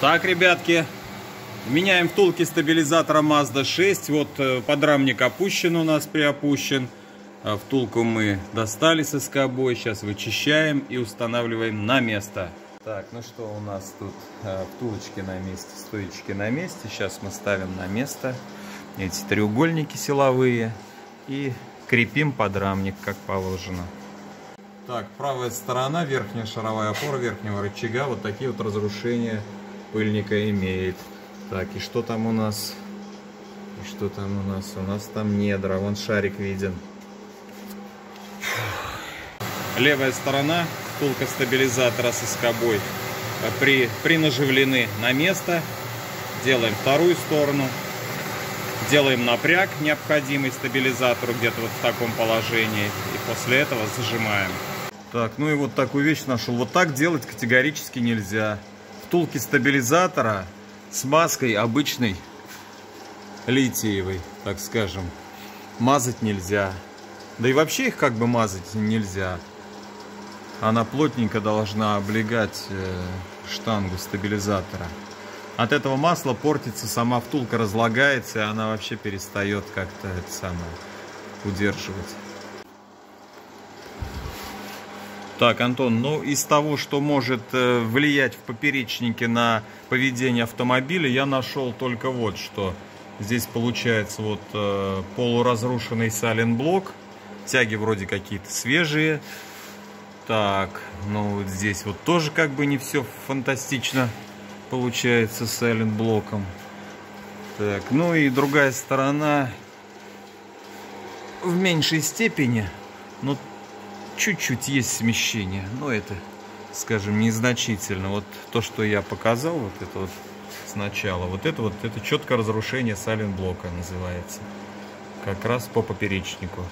Так, ребятки, меняем втулки стабилизатора Mazda 6. Вот э, подрамник опущен у нас, приопущен. А втулку мы достали с скобой, сейчас вычищаем и устанавливаем на место. Так, ну что у нас тут? Э, втулочки на месте, стоечки на месте. Сейчас мы ставим на место эти треугольники силовые и крепим подрамник, как положено. Так, правая сторона, верхняя шаровая опора верхнего рычага, вот такие вот разрушения пыльника имеет. Так, и что там у нас? И что там у нас? У нас там недра, вон шарик виден. Левая сторона, втулка стабилизатора со скобой при, принаживлены на место. Делаем вторую сторону. Делаем напряг необходимый стабилизатору где-то вот в таком положении. И после этого зажимаем. Так, ну и вот такую вещь нашел. Вот так делать категорически нельзя втулки стабилизатора с маской обычной литиевой, так скажем, мазать нельзя. Да и вообще их как бы мазать нельзя. Она плотненько должна облегать э, штангу стабилизатора. От этого масла портится сама втулка, разлагается, и она вообще перестает как-то это самое удерживать. Так, Антон, ну из того, что может э, влиять в поперечнике на поведение автомобиля, я нашел только вот что. Здесь получается вот э, полуразрушенный саленблок. Тяги вроде какие-то свежие. Так, ну вот здесь вот тоже как бы не все фантастично получается с саленблоком. Так, ну и другая сторона в меньшей степени, но чуть-чуть есть смещение, но это, скажем, незначительно. Вот то, что я показал, вот это вот сначала, вот это вот, это четкое разрушение саленблока называется. Как раз по поперечнику.